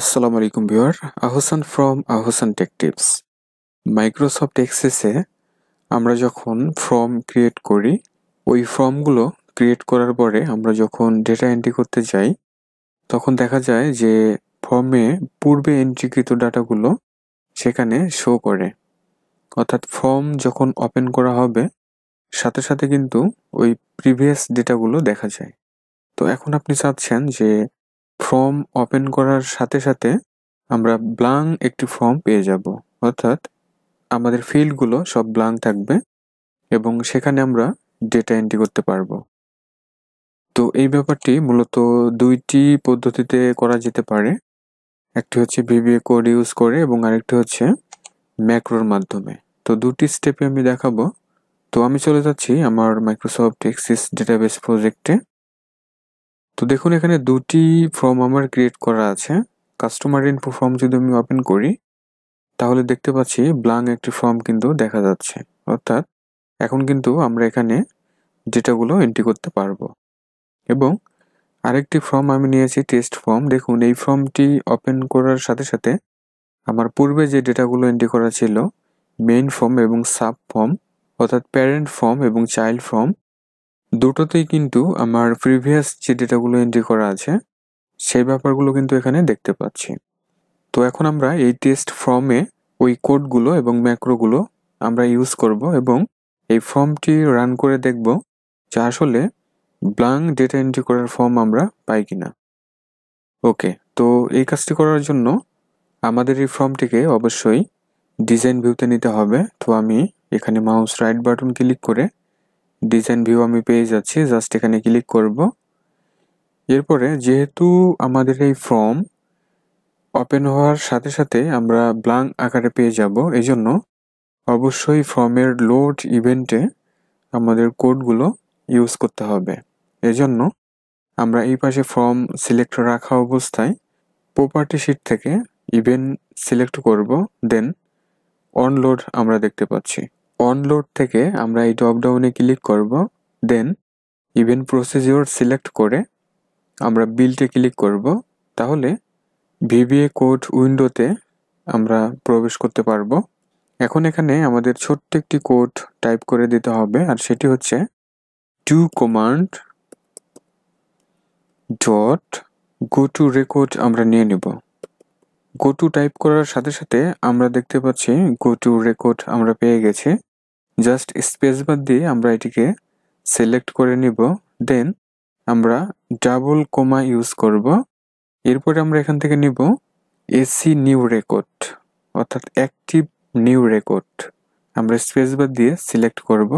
আসসালামু আলাইকুম viewer, Ahsan from Ahsan tech tips Microsoft এক্সেসে আমরা যখন ফর্ম ক্রিয়েট করি, ওই ফর্মগুলো ক্রিয়েট করার পরে আমরা যখন ডেটা এন্ট্রি করতে যাই, তখন দেখা যায় যে ফর্মে পূর্বে এন্ট্রিকৃত ডাটাগুলো সেখানে শো করে। অর্থাৎ ফর্ম যখন ওপেন করা হবে, সাথে সাথে কিন্তু ওই প্রিভিয়াস ডেটাগুলো দেখা যায়। তো এখন আপনি চাচ্ছেন যে ফর্ম ওপেন করার সাথে সাথে আমরা ব্লাং একটি ফর্ম পেয়ে যাব। অর্থাৎ আমাদের ফিল্ডগুলো সব ব্লাং থাকবে এবং সেখানে আমরা ডেটা এন্ট্রি করতে পারব। তো এই ব্যাপারটি মূলত দুইটি পদ্ধতিতে করা যেতে পারে। একটি হচ্ছে ভিভিএ কোড ইউজ করে এবং আরেকটি হচ্ছে ম্যাক্রোর মাধ্যমে। তো দুটি স্টেপে আমি দেখাবো। তো আমি চলে যাচ্ছি আমার মাইক্রোসফট এক্সিস ডেটাবেস প্রজেক্টে তো দেখুন, এখানে দুটি ফর্ম আমার ক্রিয়েট করা আছে। কাস্টমার ইনফো ফর্ম যদি আমি ওপেন করি, তাহলে দেখতে পাচ্ছি ব্লাং একটি ফর্ম কিন্তু দেখা যাচ্ছে। অর্থাৎ এখন কিন্তু আমরা এখানে ডেটাগুলো এন্ট্রি করতে পারব। এবং আরেকটি ফর্ম আমি নিয়েছি টেস্ট ফর্ম দেখুন, এই ফর্মটি ওপেন করার সাথে সাথে আমার পূর্বে যে ডেটাগুলো এন্ট্রি করা ছিল মেইন ফর্ম এবং সাব ফর্ম অর্থাৎ প্যারেন্ট ফর্ম এবং চাইল্ড ফর্ম দুটোতেই কিন্তু আমার প্রিভিয়াস যে ডেটাগুলো এন্ট্রি করা আছে, সেই ব্যাপারগুলো কিন্তু এখানে দেখতে পাচ্ছি। তো এখন আমরা এই টেস্ট ফর্মে ওই কোডগুলো এবং ম্যাক্রোগুলো আমরা ইউজ করব এবং এই ফর্মটি রান করে দেখব যে আসলে ব্লাং ডেটা এন্ট্রি করার ফর্ম আমরা পাই কিনা। ওকে তো এই কাজটি করার জন্য আমাদের এই ফর্মটিকে অবশ্যই ডিজাইন ভিউতে নিতে হবে। তো আমি এখানে মাউস রাইট বাটন ক্লিক করে ডিজাইন ভিউ আমি পেয়ে যাচ্ছি জাস্ট এখানে ক্লিক করব। এরপরে যেহেতু আমাদের এই ফর্ম ওপেন হওয়ার সাথে সাথে আমরা ব্লাং আকারে পেয়ে যাব এই জন্য অবশ্যই ফর্মের লোড ইভেন্টে আমাদের কোডগুলো ইউজ করতে হবে। এজন্য আমরা এই পাশে ফর্ম সিলেক্ট রাখা অবস্থায় প্রপার্টি শিট থেকে ইভেন্ট সিলেক্ট করব দেন অনলোড আমরা দেখতে পাচ্ছি। অনলোড থেকে আমরা এই ড্রপ ডাউনে ক্লিক করব দেন ইভেন্ট প্রসিজিওর সিলেক্ট করে আমরা বিলটে ক্লিক করব, তাহলে ভিভিএ কোড উইন্ডোতে আমরা প্রবেশ করতে পারব। এখন এখানে আমাদের ছোট্ট একটি কোড টাইপ করে দিতে হবে, আর সেটি হচ্ছে to command dot go to record আমরা নিয়ে নেব। গো টু টাইপ করার সাথে সাথে আমরা দেখতে পাচ্ছি গো টু রেকর্ড আমরা পেয়ে গেছি। জাস্ট স্পেস বাদ দিয়ে আমরা এটিকে সিলেক্ট করে নিব। দেন আমরা ডাবল কোমা ইউজ করব। এরপরে আমরা এখান থেকে নিব এসি নিউ রেকর্ড অর্থাৎ অ্যাক্টিভ নিউ রেকর্ড আমরা স্পেস বাদ দিয়ে সিলেক্ট করব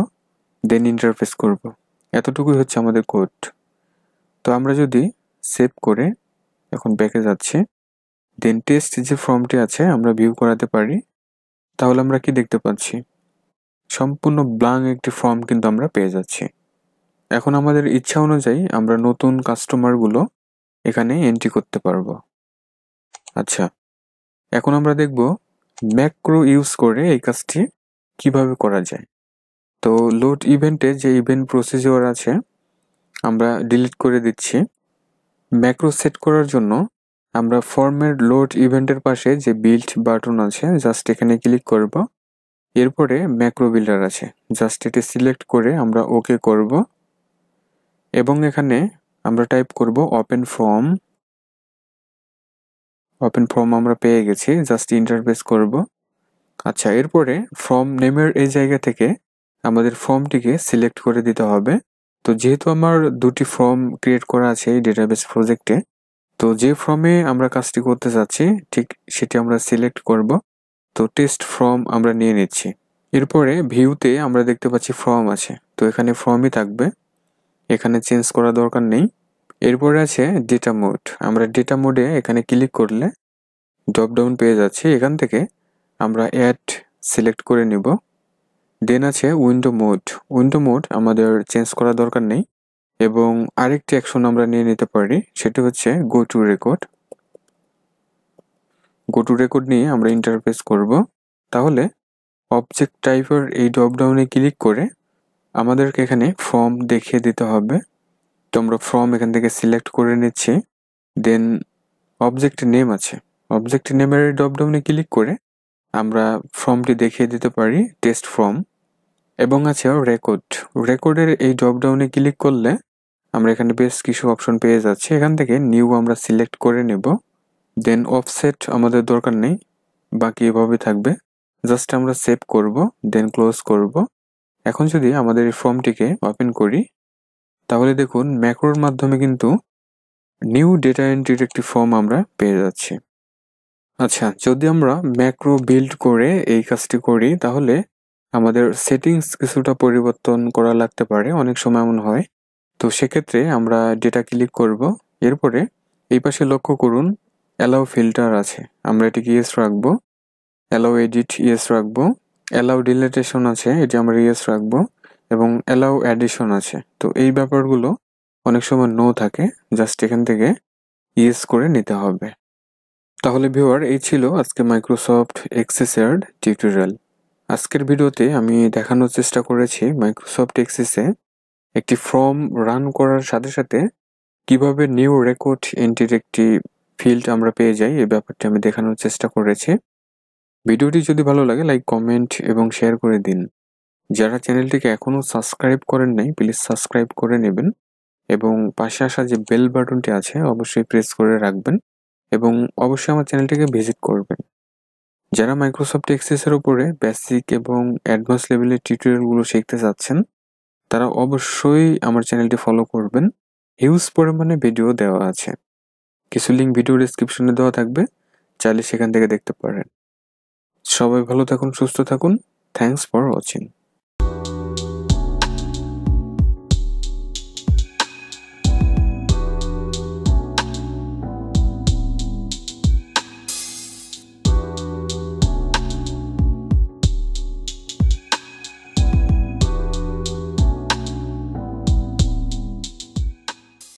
দেন ইন্টারফেস করব। এতটুকুই হচ্ছে আমাদের কোড তো আমরা যদি সেভ করে এখন ব্যাকে যাচ্ছি দেন টেস্ট যে ফর্মটি আছে আমরা ভিউ করাতে পারি। তাহলে আমরা কি দেখতে পাচ্ছি? সম্পূর্ণ ব্লাং একটি ফর্ম কিন্তু আমরা পেয়ে যাচ্ছি। এখন আমাদের ইচ্ছা অনুযায়ী আমরা নতুন কাস্টমারগুলো এখানে এন্ট্রি করতে পারব। আচ্ছা এখন আমরা দেখব ম্যাক্রো ইউজ করে এই কাজটি কীভাবে করা যায়। তো লোড ইভেন্টে যে ইভেন্ট প্রসিজিওর আছে, আমরা ডিলিট করে দিচ্ছি। ম্যাক্রো সেট করার জন্য আমরা ফর্মের লোড ইভেন্টের পাশে যে বিল্ড বাটন আছে জাস্ট এখানে ক্লিক করব। এরপরে ম্যাক্রো বিল্ডার আছে। জাস্ট এটি সিলেক্ট করে আমরা ওকে করব। এবং এখানে আমরা টাইপ করব ওপেন ফর্ম ওপেন ফর্ম আমরা পেয়ে গেছি। জাস্ট ইন্টারফেস করব। আচ্ছা এরপরে ফর্ম নেমের এই জায়গা থেকে আমাদের ফর্মটিকে সিলেক্ট করে দিতে হবে। তো যেহেতু আমার দুটি ফর্ম ক্রিয়েট করা আছে এই ডেটাবেস প্রজেক্টে তো যে ফর্মে আমরা কাজটি করতে যাচ্ছি, ঠিক সেটি আমরা সিলেক্ট করব। তো টেস্ট ফর্ম আমরা নিয়ে নিচ্ছি। এরপরে ভিউতে আমরা দেখতে পাচ্ছি ফর্ম আছে। তো এখানে ফর্মই থাকবে। এখানে চেঞ্জ করা দরকার নেই। এরপরে আছে ডেটা মোড আমরা ডেটা মোডে এখানে ক্লিক করলে ড্রপ ডাউন পেয়ে যাচ্ছি। এখান থেকে আমরা অ্যাড সিলেক্ট করে নিব। দেন আছে উইন্ডো মোড উইন্ডো মোড আমাদের চেঞ্জ করা দরকার নেই। এবং আরেকটি অ্যাকশন আমরা নিয়ে নিতে পারি। সেটি হচ্ছে go to record go to record নিয়ে আমরা ইন্টারফেস করব। তাহলে অবজেক্ট টাইপের এই ড্রপ ডাউনে ক্লিক করে আমাদেরকে এখানে ফর্ম দেখিয়ে দিতে হবে। তো আমরা ফর্ম এখান থেকে সিলেক্ট করে নিচ্ছি। দেন অবজেক্ট নেম আছে। অবজেক্ট নেমের ড্রপডাউনে ক্লিক করে আমরা ফর্মটি দেখিয়ে দিতে পারি টেস্ট ফর্ম এবং আছে রেকর্ড রেকর্ডের এই ড্রপডাউনে ক্লিক করলে আমরা এখানে বেশ কিছু অপশন পেয়ে যাচ্ছি। এখান থেকে নিউ আমরা সিলেক্ট করে নেব। দেন অফসেট আমাদের দরকার নেই, বাকি এভাবে থাকবে। জাস্ট আমরা সেভ করব দেন ক্লোজ করব। এখন যদি আমাদের এই ফর্মটিকে ওপেন করি, তাহলে দেখুন ম্যাক্রোর মাধ্যমে কিন্তু নিউ ডেটা এন্ট্রির একটি ফর্ম আমরা পেয়ে যাচ্ছি। আচ্ছা যদি আমরা ম্যাক্রো বিল্ড করে এই কাজটি করি, তাহলে আমাদের সেটিংস কিছুটা পরিবর্তন করা লাগতে পারে, অনেক সময় এমন হয়। তো সেক্ষেত্রে আমরা ডেটা ক্লিক করব, এরপরে এই পাশে লক্ষ্য করুন অ্যালাউ ফিল্টার আছে। আমরা এটিকে ইয়েস রাখব। অ্যালাউ এডিট ইয়েস রাখব। অ্যালাউ ডিলেটেশন আছে, এটি আমরা ইয়েস রাখব। এবং অ্যালাউ অ্যাডিশন আছে। তো এই ব্যাপারগুলো অনেক সময় নো থাকে জাস্ট এখান থেকে ইয়েস করে নিতে হবে। তাহলে ভিউয়ার এই ছিল আজকে মাইক্রোসফট এক্সেসের টিউটোরিয়াল আজকের ভিডিওতে আমি দেখানোর চেষ্টা করেছি মাইক্রোসফট এক্সেসে একটি ফর্ম রান করার সাথে সাথে কীভাবে নিউ রেকর্ড এন্ট্রির একটি ফিল্ড আমরা পেয়ে যাই, এই ব্যাপারটি আমি দেখানোর চেষ্টা করেছি। ভিডিওটি যদি ভালো লাগে লাইক কমেন্ট এবং শেয়ার করে দিন। যারা চ্যানেলটিকে এখনও সাবস্ক্রাইব করেন নাই প্লিজ সাবস্ক্রাইব করে নেবেন এবং পাশে আসা যে বেল বাটনটি আছে, অবশ্যই প্রেস করে রাখবেন এবং অবশ্যই আমার চ্যানেলটিকে ভিজিট করবেন। যারা মাইক্রোসফট এক্সেসের উপরে বেসিক এবং অ্যাডভান্স লেভেলের টিউটোরিয়ালগুলো শিখতে চাচ্ছেন, তারা অবশ্যই আমার চ্যানেলটি ফলো করবেন। হিউজ পরিমাণে ভিডিও দেওয়া আছে। কিছু লিঙ্ক ভিডিও ডিসক্রিপশনে দেওয়া থাকবে, চাইলে সেখান থেকে দেখতে পারেন। সবাই ভালো থাকুন, সুস্থ থাকুন। Thanks for watching